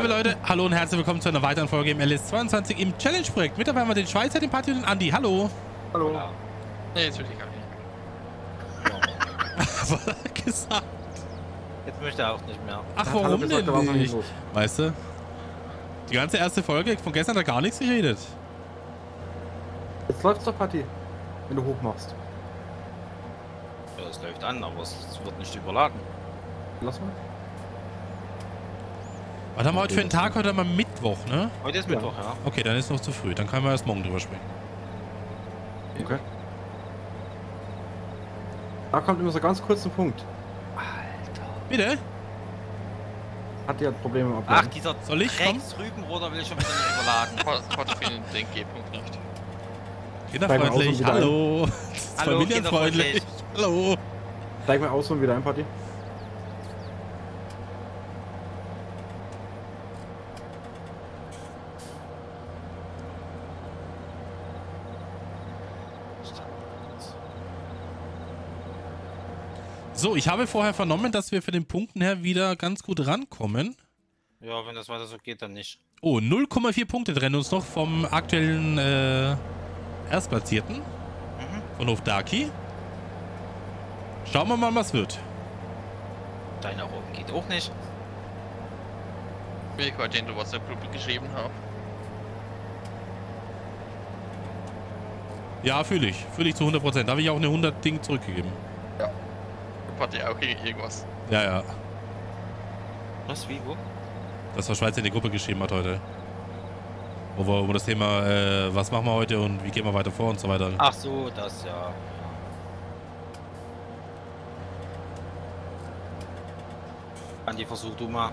Liebe Leute, hallo und herzlich willkommen zu einer weiteren Folge im LS22 im Challenge-Projekt. Mit dabei haben wir den Schweizer, den Patti und den Andi. Hallo. Hallo. Ja. Nee, jetzt will ich gar nicht. Was hat er gesagt? Jetzt möchte er auch nicht mehr. Ach, warum gesagt, denn nicht? Weißt du? Die ganze erste Folge von gestern hat gar nichts geredet. Jetzt läuft's doch, Patti. Wenn du hoch machst. Ja, es läuft an, aber es wird nicht überladen. Lass mal. Was haben wir heute für einen Tag? Heute haben wir Mittwoch, ne? Heute ist Ja. Mittwoch, ja. Okay, dann ist noch zu früh. Dann können wir erst morgen drüber sprechen. Okay. Da kommt immer so ganz kurz ein Punkt. Bitte? Hat die hat Probleme im Ach, dieser Soll ich? Komm. Drecks-Rübenroder will ich schon wieder nicht überladen. Trotz- Trotzdem den G-Punkt nicht. Kinderfreundlich. Hallo. Hallo, Familienfreundlich. Hallo. Steig mal aus und wieder ein, Patti. So, ich habe vorher vernommen, dass wir für den Punkten her wieder ganz gut rankommen. Ja, wenn das weiter so geht, dann nicht. Oh, 0,4 Punkte trennen uns noch vom aktuellen äh, Erstplatzierten Mhm. von Hofdaki. Schauen wir mal, was wird. Deiner oben geht auch nicht. Wie ich heute in der WhatsApp-Gruppe geschrieben habe. Ja, fühle ich. Fühle ich zu 100%. Da habe ich auch eine 100 Ding zurückgegeben. Hat ja auch irgendwas. Ja, ja. Was, wie, wo? Das war Schweizer in die Gruppe geschrieben hat heute. Wo wir über das Thema, äh, was machen wir heute und wie gehen wir weiter vor und so weiter. Ach so, das ja. Andi, versuch du mal.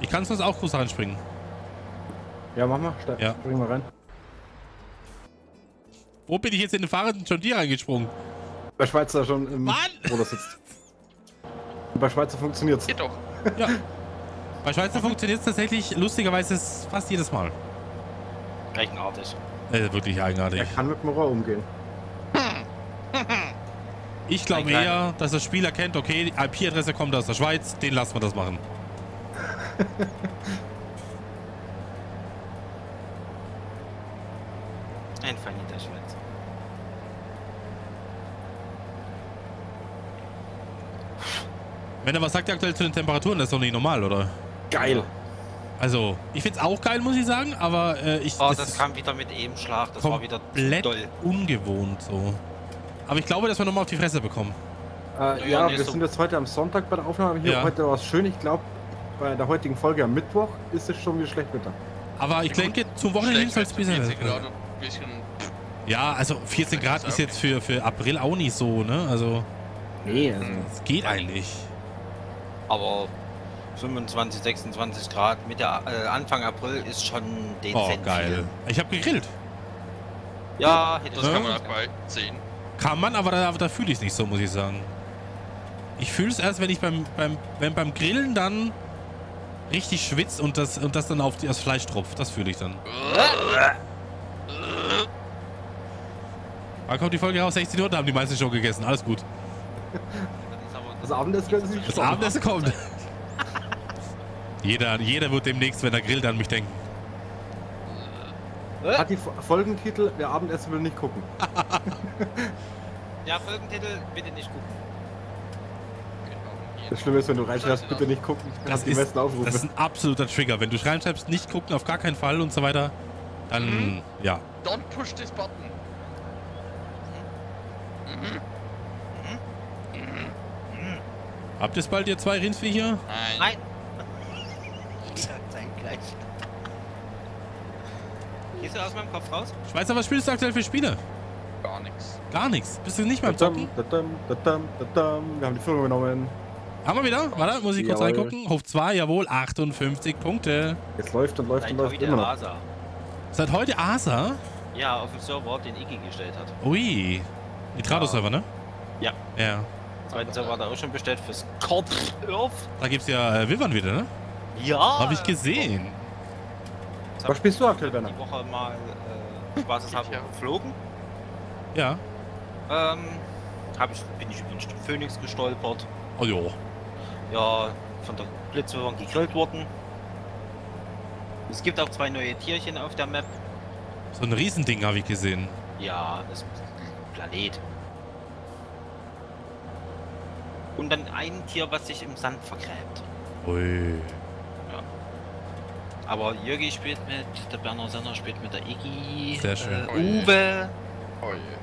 Ich kann sonst auch kurz reinspringen. Ja, mach mal. Steig, Ja. Spring mal rein. Wo bin ich jetzt in den Fahrrad schon dir reingesprungen? Bei Schweizer schon im Mann! Roller sitzt. Bei Schweizer funktioniert's. Geht doch. Ja. Bei Schweizer funktioniert es tatsächlich lustigerweise fast jedes Mal. Gleichenartig. Äh, wirklich eigenartig. Er kann mit dem Rohr umgehen. Ich glaube eher, dass das Spiel erkennt, okay, die IP-Adresse kommt aus der Schweiz, den lassen wir das machen. Ein vernieder Schweizer. Wenn er was sagt aktuell zu den Temperaturen, das ist doch nicht normal, oder? Geil. Also, ich find's auch geil, muss ich sagen, aber äh, ich Oh, das das kam wieder mit eben Schlag. Das war wieder doll. ungewohnt so. Aber ich glaube, dass wir nochmal auf die Fresse bekommen. Äh, Ja, ja, nee, wir so- sind jetzt heute am Sonntag bei der Aufnahme. Hier Ja. heute war es schön. Ich glaube, bei der heutigen Folge am Mittwoch ist es schon wieder schlecht Wetter. Aber ich Ja, denke, zum Wochenende soll es besser 40 Grad werden. ein bisschen. Ja, also 14 Grad ist jetzt für, für April auch nicht so, ne? Also, Nee, also. es geht eigentlich. Aber 25, 26 Grad Mitte, äh, Anfang April ist schon dezent. Oh, geil. viel. Ich habe gegrillt. Ja, hätte Das Ja. kann man auch bei 10. Kann man, aber da, da fühle ich es nicht so, muss ich sagen. Ich fühle es erst, wenn ich beim, beim, wenn beim Grillen dann richtig schwitzt und das, und das dann auf die, das Fleisch tropft. Das fühle ich dann. Wann kommt die Folge raus? 16 Uhr, da haben die meisten schon gegessen. Alles gut. Das Abendessen wird nicht Das. Abendessen kommt. jeder, jeder wird demnächst, wenn er grillt, an mich denken. Hat die Fo- Folgentitel, wer Abendessen will nicht gucken. Ja, Folgentitel bitte nicht gucken. Das Schlimme ist, wenn du reinschreibst, bitte nicht gucken. Das ist, das ist ein absoluter Trigger. Wenn du reinschreibst, nicht gucken, auf gar keinen Fall und so weiter, dann, Mhm. ja. Don't push this button. Mhm. Habt ihr es bald, ihr zwei Rindsviecher? Nein. Nein. Sein gleich. Gehst du aus meinem Kopf raus? Schweizer, was spielst du aktuell für Spiele? Gar nichts. Gar nichts. Bist du nicht beim Dadam, Zocken? dadam, dadam, dadam. Wir haben die Führung genommen. Haben wir wieder? Warte, muss ich kurz Jawohl. reingucken. Hof 2, jawohl, 58 Punkte. Jetzt läuft und läuft und Seit läuft heute immer noch. Asa. Seit heute Asa. Ja, auf dem Server, den Iggy gestellt hat. Ui. Nitrado-Server, ne? Ja. Ja. Zweiten Server hat er auch schon bestellt fürs Kopf. Da gibt's ja äh, Vivan wieder, ne? Ja. Hab ich gesehen. Was spielst du aktuell, Werner? Die Woche mal äh, spaßeshalber Ja. geflogen. Ja. Ähm, hab ich, bin ich über den Phoenix gestolpert. Oh jo. Ja, von der Blitzwürfern gegrillt worden. Es gibt auch zwei neue Tierchen auf der Map. So ein Riesending habe ich gesehen. Ja, das ist ein Planet. Und dann ein Tier, was sich im Sand vergräbt. Ui. Aber Jürgi spielt mit, der Berner Senner spielt mit der Iggy. Sehr schön. Äh, Oh. Uwe. Oh je.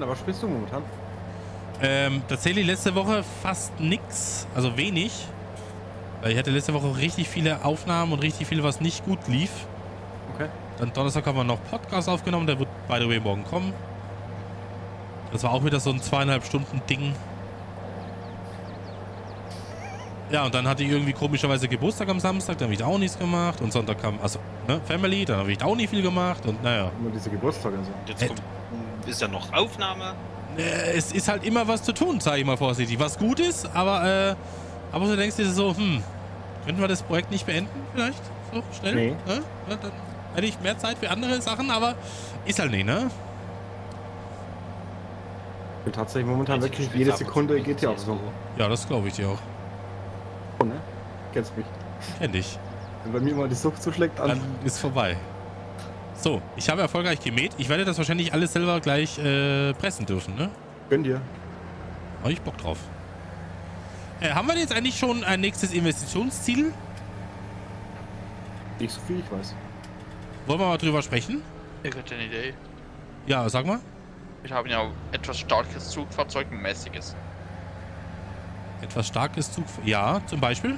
Ja, was spielst du momentan? Ähm, tatsächlich letzte Woche fast nix, also wenig. Weil ich hatte letzte Woche richtig viele Aufnahmen und richtig viel, was nicht gut lief. Dann Donnerstag haben wir noch Podcast aufgenommen, der wird by the way morgen kommen. Das war auch wieder so ein zweieinhalb Stunden Ding. Ja, und dann hatte ich irgendwie komischerweise Geburtstag am Samstag, da habe ich auch nichts gemacht. Und Sonntag kam, also, ne, Family, dann habe ich auch nicht viel gemacht. Und naja, Immer diese Geburtstage und so. Jetzt Äh, kommt, ist ja noch Aufnahme. äh, es ist halt immer was zu tun, sage ich mal vorsichtig. Was gut ist, aber, äh, aber du denkst dir so, hm, könnten wir das Projekt nicht beenden vielleicht? So schnell? Nee. Ne? Ja, dann hätte ich mehr Zeit für andere Sachen, aber ist halt nicht, ne? Ich bin tatsächlich momentan wirklich jede Sekunde gespielt, GTA CS:GO. so. Ja, das glaube ich dir auch. Oh, ne? Kennst mich. Kenn dich. Wenn bei mir mal die Sucht zuschlägt, Dann an. ist vorbei. So, ich habe erfolgreich gemäht. Ich werde das wahrscheinlich alles selber gleich äh, pressen dürfen, ne? Gönn dir. Habe ich Bock drauf. Äh, haben wir jetzt eigentlich schon ein nächstes Investitionsziel? Nicht so viel, ich weiß. Wollen wir mal drüber sprechen? Ich hätte eine Idee. Ja, sag mal. Wir haben ja etwas starkes Zugfahrzeug, ein mäßiges. Etwas starkes Zug. Ja, zum Beispiel.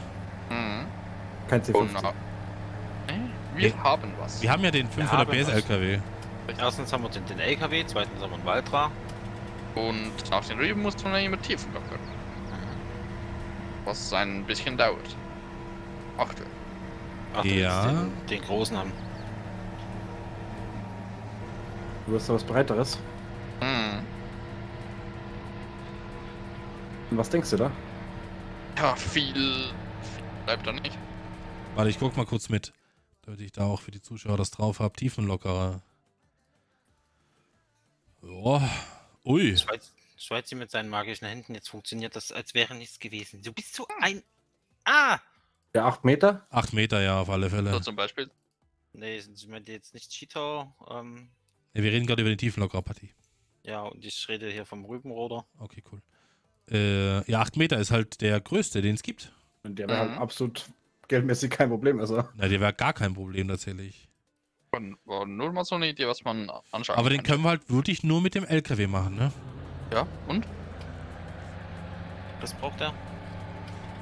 Mhm. Kein Und, C50. na, nee, wir Nee. haben was. Wir haben ja den 500 haben PS. LKW. Erstens haben wir den, den LKW, zweitens haben wir einen Valtra. Und nach den Rüben muss man ja immer tiefen lockern. Was ein bisschen dauert. Aktuell. Ach, du Ja. Den, den großen haben. Du hast da was Breiteres. Mhm. Und was denkst du da? Ja, viel, viel bleibt da nicht. Warte, ich guck mal kurz mit. Damit ich da auch für die Zuschauer das drauf habe. Tiefenlockerer. Ja. Ui. Schweiz, Schweizi mit seinen magischen Händen, jetzt funktioniert das, als wäre nichts gewesen. Du bist so ein. Ah! Der 8 Meter? 8 Meter, ja, auf alle So Fälle. zum Beispiel. Nee, ich meine jetzt nicht Cheetor. Ähm, Ja, wir reden gerade über den Tiefenlockerer-Partie. ja, und ich rede hier vom Rübenroder. Okay, cool. Äh, ja, 8 Meter ist halt der größte, den es gibt. Und der wäre Mhm. halt absolut geldmäßig kein Problem. Also, Na, der wäre gar kein Problem tatsächlich. War, nur mal so eine Idee, was man anschauen Aber den könnte. können wir halt wirklich nur mit dem LKW machen, ne? Ja, und? Was braucht er?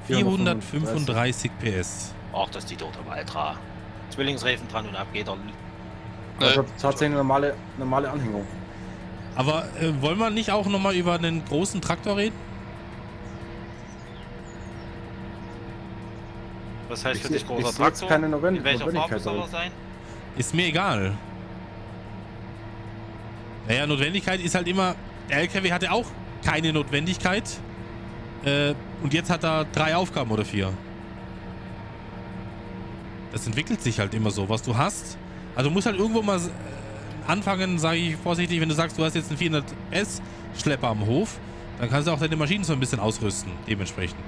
435 PS. Ach, das ist die tote Valtra. Zwillingsreifen dran und ab geht er. Also Äh, tatsächlich eine normale, normale Anhängung. Aber äh, wollen wir nicht auch nochmal über einen großen Traktor reden? Was heißt Ich für dich großer ich Traktor? keine Notwendig- In welcher Farbe Notwendigkeit soll er darin. sein? Ist mir egal. Naja, Notwendigkeit ist halt immer. Der LKW hatte auch keine Notwendigkeit. Äh, und jetzt hat er drei Aufgaben oder vier. Das entwickelt sich halt immer so, was du hast. Also du musst halt irgendwo mal äh, anfangen, sage ich vorsichtig, wenn du sagst, du hast jetzt einen 400S-Schlepper am Hof, dann kannst du auch deine Maschinen so ein bisschen ausrüsten, dementsprechend.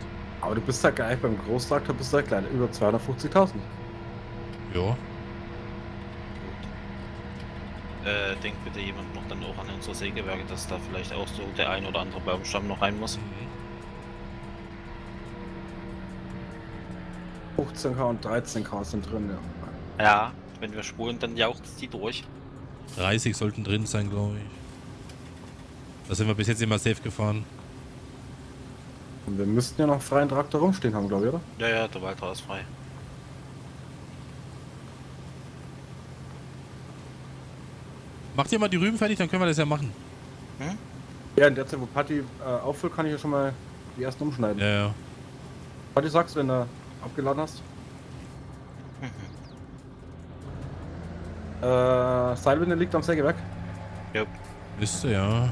Aber du bist halt gleich beim Großtraktor bist du halt gleich über 250.000. Ja. Äh, denkt bitte jemand noch dann auch an unsere Sägewerke, dass da vielleicht auch so der ein oder andere Baumstamm noch rein muss. 15k und 13k sind drin, ja. Ja, wenn wir spulen, dann jaucht es die durch. 30 sollten drin sein, glaube ich. Da sind wir bis jetzt immer safe gefahren. Und wir müssten ja noch freien Traktor rumstehen haben, glaube ich, oder? Ja, ja, der Walter ist frei. Macht ihr mal die Rüben fertig, dann können wir das ja machen. Ja, in der Zeit, wo Patti äh, auffüllt, kann ich ja schon mal die ersten umschneiden. Ja, ja. Patti sagst, wenn du abgeladen hast. Äh, Seilwinde liegt am Sägewerk. Müsste, ja.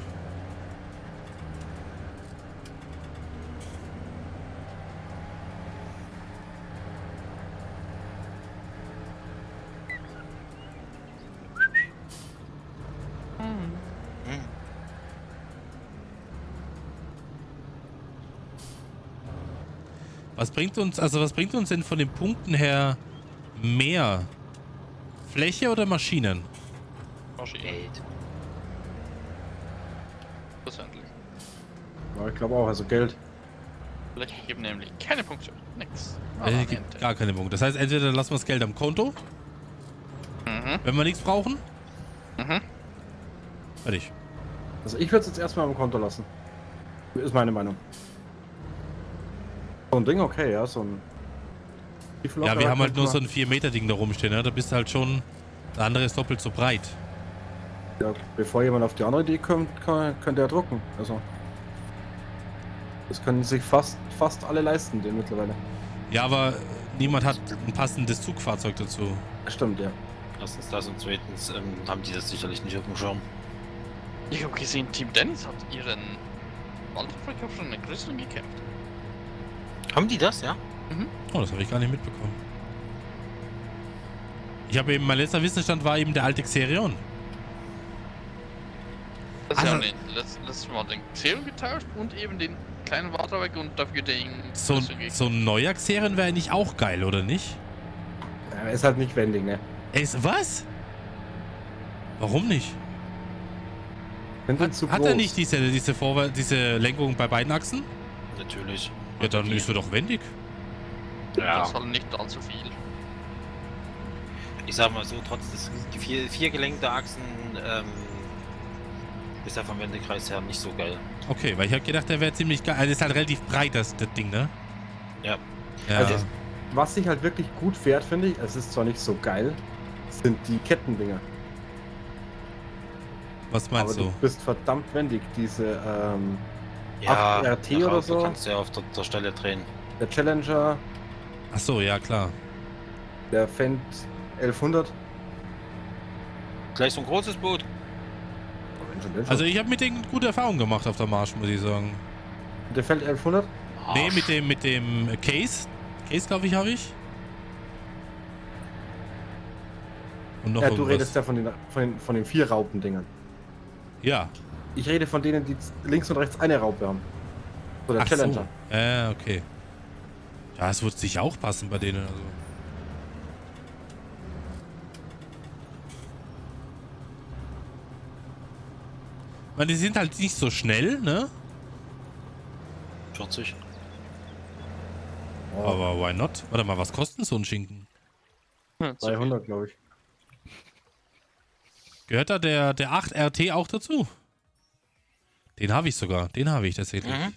Was bringt uns, also was bringt uns denn von den Punkten her mehr? Fläche oder Maschinen? Maschine. Geld. Schlussendlich. Ja, ich glaube auch, also Geld. Fläche geben nämlich keine Punkte. Nix. Gibt Ente. gar keine Punkte. Das heißt, entweder lassen wir das Geld am Konto, Mhm. wenn wir nichts brauchen. Mhm. Fertig. Also ich würde es jetzt erstmal am Konto lassen. Ist meine Meinung. So ein Ding, okay, ja, so ein. Ja, wir haben halt nur so ein 4-Meter-Ding da rumstehen, ne? Da bist du halt schon. Der andere ist doppelt so breit. Ja, bevor jemand auf die andere Idee kommt, kann, könnte er drucken. Also. Das können sich fast, fast alle leisten, den mittlerweile. Ja, aber niemand hat ein passendes Zugfahrzeug dazu. Stimmt, ja. Erstens das und zweitens ähm, haben die das sicherlich nicht auf dem Schirm. Ich habe gesehen, Team Dennis hat ihren Walterverkauf schon in der größeren gekämpft. Haben die das, ja? Oh, das habe ich gar nicht mitbekommen. Ich habe eben, mein letzter Wissensstand war eben der alte Xerion. Das ist ja Also- den, letzt, letztes Mal den Xeon getauscht und eben den kleinen Water weg und dafür den So, so ein neuer Xerion wäre eigentlich auch geil, oder nicht? Er ist halt nicht wendig, ne? Ey, ist- was? Warum nicht? Sind Hat, zu hat er nicht diese, diese, Vorwär diese Lenkung bei beiden Achsen? Natürlich. Ja, dann ist er doch wendig. Ja. Das ist halt nicht allzu viel. Ich sag mal so, trotz des die vier, vier gelenkte Achsen ähm, ist er vom Wendekreis her nicht so geil. Okay, weil ich habe gedacht, der wäre ziemlich geil. Also ist halt relativ breit, das, das Ding, ne? Ja. Ja. Also, was sich halt wirklich gut fährt, finde ich, es ist zwar nicht so geil, sind die Kettendinger. was Aber meinst du du? bist verdammt wendig. Diese, ähm, Ja, 8RT nach oder so? kannst du ja auf der, der Stelle drehen. der Challenger, Ach so, ja klar. der Fendt 1100. Gleich so ein großes Boot. Also ich habe mit denen gute Erfahrungen gemacht auf der Marsch, muss ich sagen. der Fendt 1100? Nee, Arsch. mit dem, mit dem Case. Case, glaube ich, habe ich. Und noch Ja, du irgendwas. redest ja von den, von den, von den vier Raupendingern. Ja. Ich rede von denen, die links und rechts eine Raupe haben. So der Ach Challenger. so. Ja, okay. Ja, es wird sicher auch passen bei denen. Also. Ich meine, die sind halt nicht so schnell, ne? 40. Oh, Aber why not? Warte mal, was kostet denn so ein Schinken? Hm, zu viel. 200, glaube ich. Gehört da der, der 8RT auch dazu? Den habe ich sogar. Den habe ich tatsächlich. Mhm.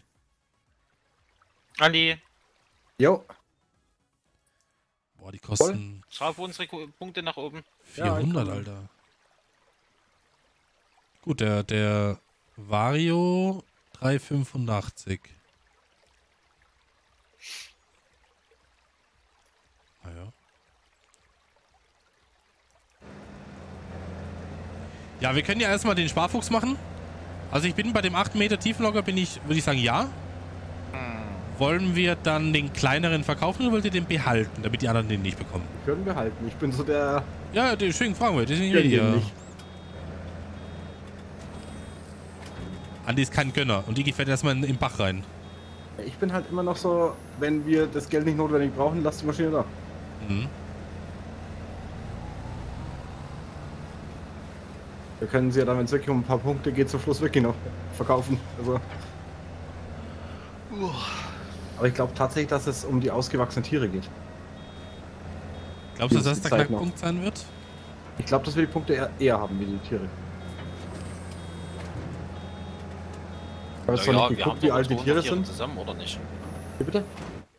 Andi, Jo, Boah, die kosten schraub unsere Punkte nach oben. 400, Ja, Alter. Gut, der, der Vario 385. Naja. Ja, wir können ja erstmal den Sparfuchs machen. Also ich bin bei dem 8 Meter Tiefenlogger, bin ich, würde ich sagen, ja. Wollen wir dann den kleineren verkaufen oder wollt ihr den behalten, damit die anderen den nicht bekommen? können wir halten. Ich bin so der. Ja, deswegen fragen wir. Deswegen Gönn hier. nicht. Andi ist kein Gönner und Digi fährt erstmal in, den Bach rein. Ich bin halt immer noch so, wenn wir das Geld nicht notwendig brauchen, lass die Maschine da. Mhm. Wir können sie ja dann, wenn es wirklich um ein paar Punkte geht, zum Schluss wirklich noch verkaufen. Also. Aber ich glaube tatsächlich, dass es um die ausgewachsenen Tiere geht. Glaubst du, dass die das der Zeit noch. Knackpunkt sein wird? Ich glaube, dass wir die Punkte eher, eher haben wie die Tiere. Ich habe jetzt zwar nicht geguckt, wie alt die Tiere 100 sind. zusammen, oder nicht? Wie bitte?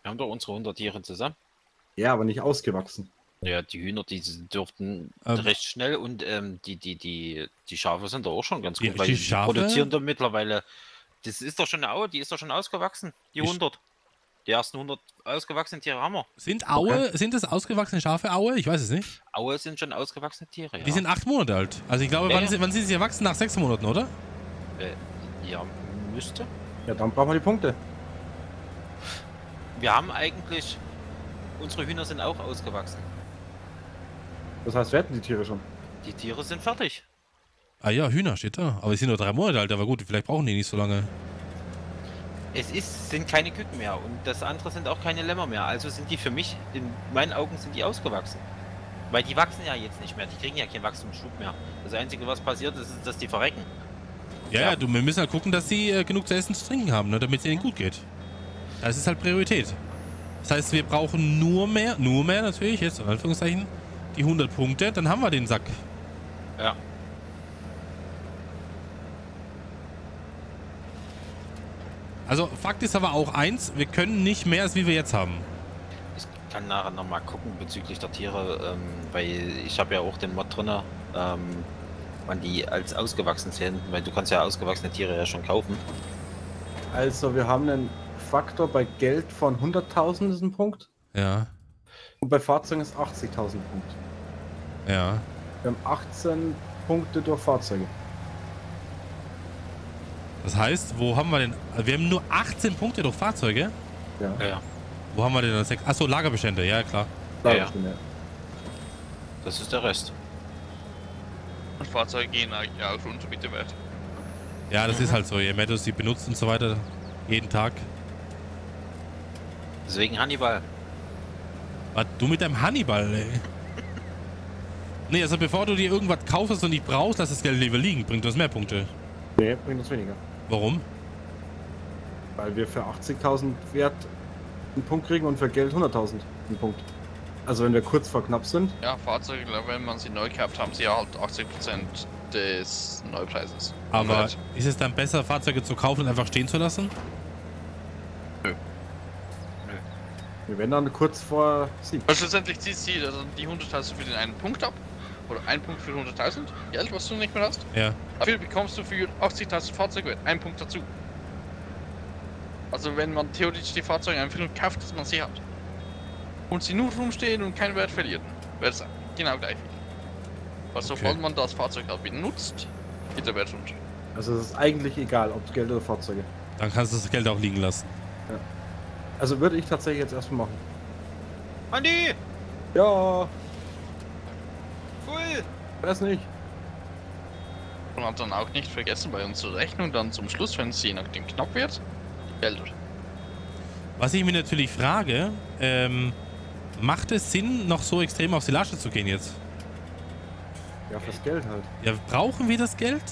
Wir haben doch unsere 100 Tiere zusammen. Ja, aber nicht ausgewachsen. Ja, die Hühner, die dürften Ähm. recht schnell und ähm, die, die, die, die Schafe sind doch auch schon ganz Die- gut, weil die die, Schafe? produzieren doch mittlerweile. Das ist doch schon eine Aue, die ist doch schon ausgewachsen, die Die Sch- 100. Die ersten 100 ausgewachsenen Tiere haben wir. Sind Aue, sind das ausgewachsene Schafe Aue? Ich weiß es nicht. Aue sind schon ausgewachsene Tiere, ja. Die sind acht Monate alt. Also ich glaube, Ja, wann. Sind, wann sind sie erwachsen? Nach sechs Monaten, oder? äh, ja, müsste. Ja, dann brauchen wir die Punkte. Wir haben eigentlich. Unsere Hühner sind auch ausgewachsen. Das heißt, wir hätten die Tiere schon. Die Tiere sind fertig. Ah ja, Hühner steht da. Aber die sind nur drei Monate alt, aber gut, vielleicht brauchen die nicht so lange. Es ist, sind keine Küken mehr und das andere sind auch keine Lämmer mehr. Also sind die für mich, in meinen Augen sind die ausgewachsen. Weil die wachsen ja jetzt nicht mehr, die kriegen ja keinen Wachstumsschub mehr. Das Einzige, was passiert ist, ist, dass die verrecken. Ja, ja, du, wir müssen halt gucken, dass sie äh, genug zu essen zu trinken haben, ne, damit es ihnen gut geht. Das ist halt Priorität. Das heißt, wir brauchen nur mehr, nur mehr natürlich, jetzt in Anführungszeichen, die 100 Punkte, dann haben wir den Sack. Ja. Also Fakt ist aber auch eins, wir können nicht mehr, als wie wir jetzt haben. Ich kann nachher nochmal gucken bezüglich der Tiere, ähm, weil ich habe ja auch den Mod drinne, ähm, wann die als ausgewachsen sind, weil du kannst ja ausgewachsene Tiere ja schon kaufen. Also wir haben einen Faktor bei Geld von 100.000 ist ein Punkt. Ja, Und bei Fahrzeugen ist 80.000 Punkt. ja. Wir haben 18 Punkte durch Fahrzeuge. Das heißt, wo haben wir denn? also Wir haben nur 18 Punkte durch Fahrzeuge. Ja. Ja, ja. Wo haben wir denn das? Achso, Lagerbestände, ja klar. Ja, ja. Lagerstände. Das ist der Rest. Und Fahrzeuge gehen eigentlich auch runter mit dem Wert. Ja, das ist halt so. Je mehr du sie benutzt und so weiter, jeden Tag. Deswegen Hannibal. Was, du mit deinem Hannibal, ey. Nee, also bevor du dir irgendwas kaufst und nicht brauchst, lass das Geld lieber liegen. Bringt uns mehr Punkte. Nee, bringt uns weniger. Warum? Weil wir für 80.000 Wert einen Punkt kriegen und für Geld 100.000 einen Punkt. Also wenn wir kurz vor knapp sind, Ja, Fahrzeuge, wenn man sie neu kauft, haben sie ja halt 80% des Neupreises. Aber Wert. ist es dann besser, Fahrzeuge zu kaufen und einfach stehen zu lassen? wir werden dann kurz vor Sieg. Weil schlussendlich zieht sie also die 100.000 für den einen Punkt ab. Oder ein Punkt für 100.000 Geld, was du nicht mehr hast. Ja. Dafür bekommst du für 80.000 Fahrzeugwert einen Punkt dazu. Also wenn man theoretisch die Fahrzeuge einfach nur kauft, dass man sie hat. Und sie nur rumstehen und keinen Wert verlieren, wäre es genau gleich. Weil sobald man das Fahrzeug halt benutzt, geht der Wert runter. Also es ist eigentlich egal, ob Geld oder Fahrzeuge. Dann kannst du das Geld auch liegen lassen. Also würde ich tatsächlich jetzt erstmal machen. Andi! Ja! Weiß nicht. Und hat dann auch nicht vergessen bei unserer Rechnung dann zum Schluss, wenn es je nachdem knapp wird, Gelder. Was ich mir natürlich frage, ähm, macht es Sinn, noch so extrem auf Silage zu gehen jetzt? Ja, fürs Geld halt. Ja, brauchen wir das Geld?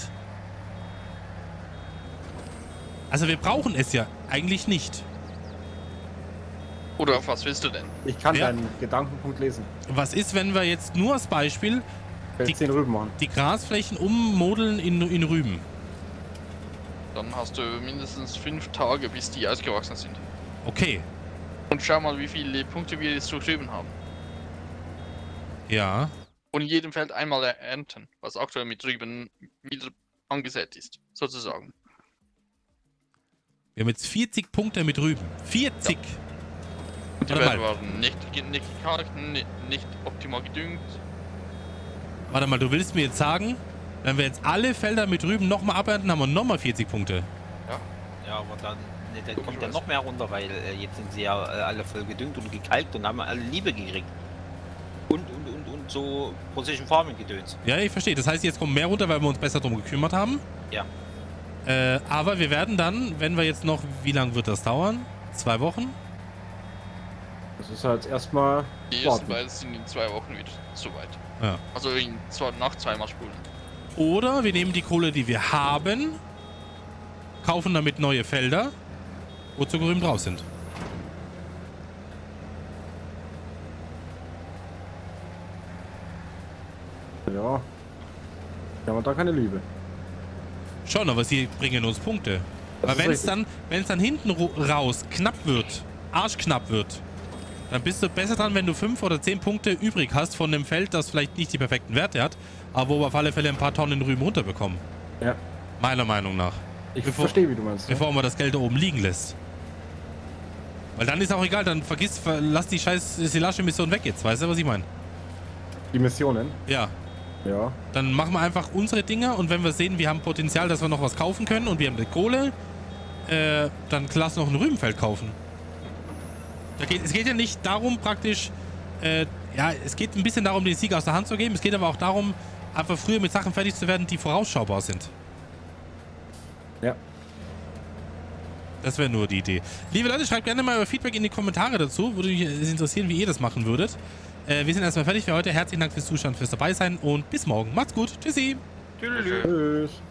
Also wir brauchen es ja eigentlich nicht. Oder auf was willst du denn? Ich kann Ja. deinen Gedankenpunkt lesen. Was ist, wenn wir jetzt nur als Beispiel Die- 10 Rüben machen. die Grasflächen ummodeln in, in Rüben? Dann hast du mindestens fünf Tage, bis die ausgewachsen sind. Okay, Und schau mal, wie viele Punkte wir jetzt durchschrieben haben. ja. Und in jedem Feld einmal ernten, was aktuell mit Rüben wieder angesät ist, sozusagen. Wir haben jetzt 40 Punkte mit Rüben. 40! Und die mal. waren nicht, nicht gekalkt, ni- nicht optimal gedüngt. Warte mal, du willst mir jetzt sagen, wenn wir jetzt alle Felder mit Rüben nochmal abernten, haben wir nochmal 40 Punkte. Ja, aber dann, ne, dann kommt dann noch mehr runter, weil äh, jetzt sind sie ja äh, alle voll gedüngt und gekalkt und haben alle Liebe gekriegt. Und, und, und, und so Precision Farming gedöns. Ja, ich verstehe. Das heißt, jetzt kommen mehr runter, weil wir uns besser drum gekümmert haben. Ja. Äh, aber wir werden dann, wenn wir jetzt noch, wie lange wird das dauern? Zwei Wochen? Das ist halt erstmal Die ersten beiden sind in zwei Wochen wieder soweit. Ja. Also in zwei, nach zweimal spulen. Oder wir nehmen die Kohle, die wir haben, kaufen damit neue Felder, wo Zuckerrüben drauf sind. Ja. Ja, aber da keine Liebe. Schon, aber sie bringen uns Punkte. Das Aber wenn es dann, wenn es dann hinten raus knapp wird, arschknapp wird, dann bist du besser dran, wenn du fünf oder zehn Punkte übrig hast von dem Feld, das vielleicht nicht die perfekten Werte hat, aber wo wir auf alle Fälle ein paar Tonnen Rüben runterbekommen. Ja. Meiner Meinung nach. Ich Bevor- verstehe, wie du meinst. Ja. Bevor man das Geld da oben liegen lässt. Weil dann ist auch egal, dann vergiss, ver- lass die scheiß Silage-Mission weg jetzt, weißt du, was ich meine? Die Missionen. Ja, Ja. dann machen wir einfach unsere Dinger und wenn wir sehen, wir haben Potenzial, dass wir noch was kaufen können und wir haben die Kohle, äh, dann lass noch ein Rübenfeld kaufen. Geht, es geht ja nicht darum praktisch, äh, ja, es geht ein bisschen darum, den Sieg aus der Hand zu geben, es geht aber auch darum, einfach früher mit Sachen fertig zu werden, die vorausschaubar sind. Ja. Das wäre nur die Idee. Liebe Leute, schreibt gerne mal euer Feedback in die Kommentare dazu. Würde mich interessieren, wie ihr das machen würdet. Äh, wir sind erstmal fertig für heute. Herzlichen Dank fürs Zuschauen, fürs dabei sein und bis morgen. Macht's gut. Tschüssi. Tschüss. Tschüss.